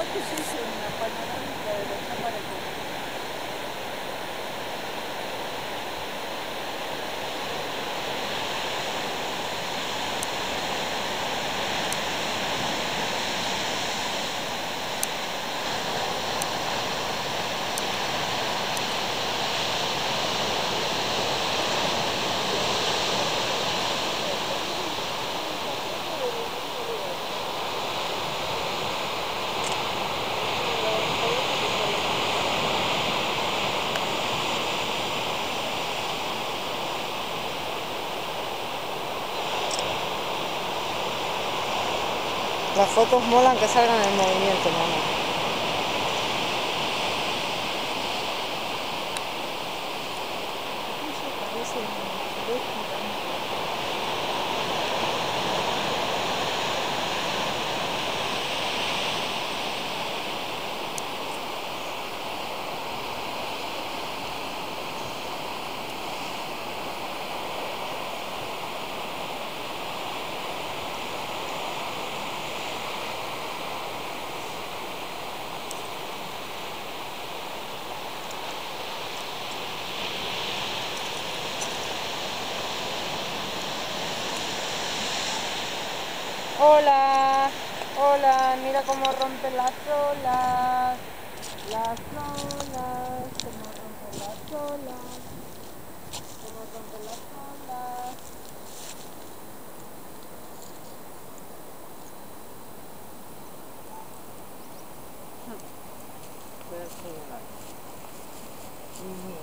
fotos es una panorámica de Las fotos molan que salgan en movimiento, mamá. Hola, hola, mira cómo rompe las olas, las olas, cómo rompe las olas, cómo rompe las olas. Voy a.